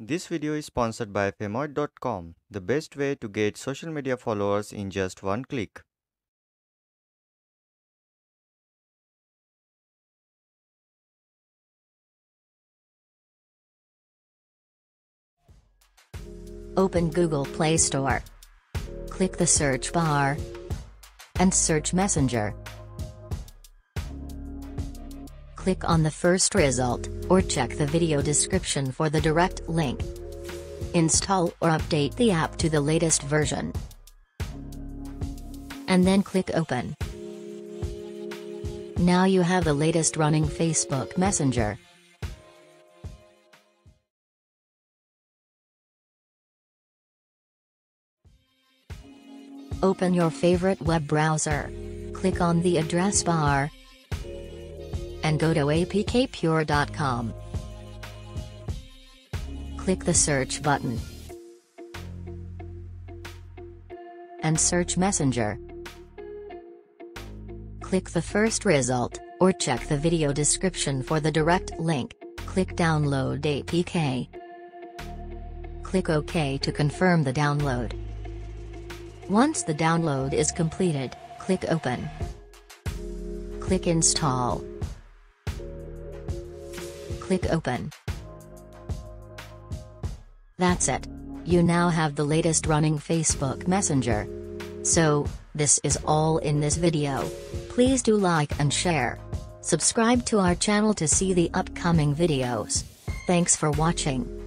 This video is sponsored by Famoid.com, the best way to get social media followers in just one click. Open Google Play Store. Click the search bar and search Messenger. Click on the first result, or check the video description for the direct link. Install or update the app to the latest version. And then click Open. Now you have the latest running Facebook Messenger. Open your favorite web browser. Click on the address bar and go to apkpure.com. Click the search button and search Messenger. Click the first result, or check the video description for the direct link. Click Download APK. Click OK to confirm the download. Once the download is completed, click Open. Click Install. Click Open. That's it. You now have the latest running Facebook Messenger. So, this is all in this video. Please do like and share. Subscribe to our channel to see the upcoming videos. Thanks for watching.